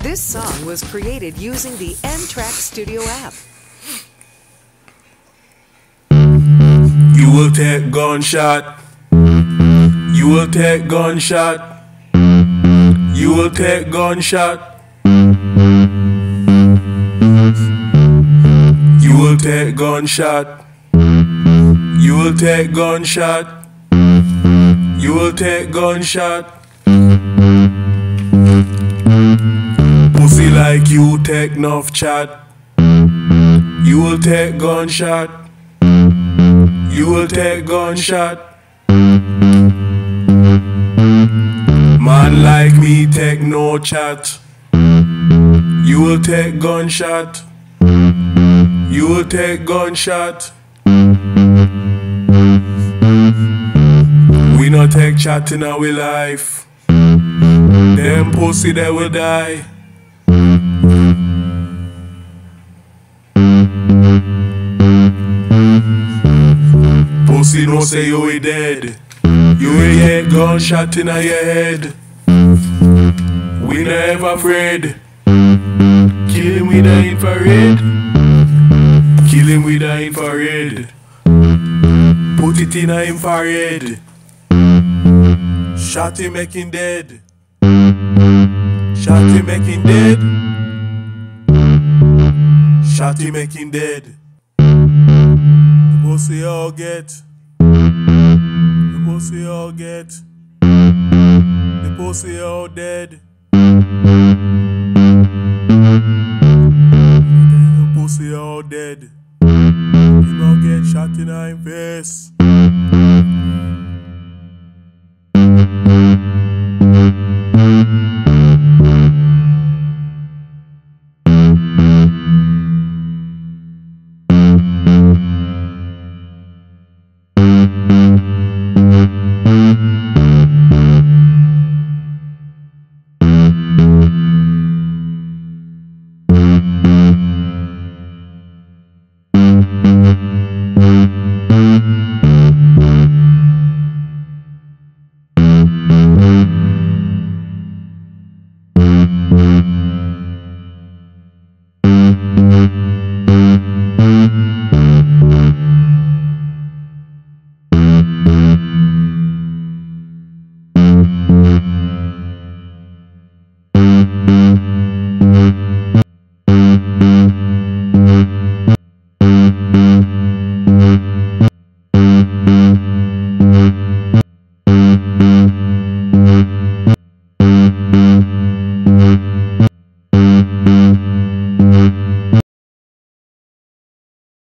This song was created using the N Track Studio app. You will take gunshot. You will take gunshot. You will take gunshot. You will take gunshot. You will take gunshot. You will take gunshot. Take enough chat. You will take gunshot. You will take gunshot. Man like me take no chat. You will take gunshot. You will take gunshot. We not take chat in our life. Them pussy they will die. Pussy no say you we dead. You will get gunshot in your head. We never afraid. Kill him with the infrared. Kill him with the infrared. Put it in a infrared. Shot him making dead. Shot him making dead. Shot him make him dead. The pussy all get. The pussy all get. The pussy all dead. The pussy all dead. Him all get shot in the face. Mm-hmm.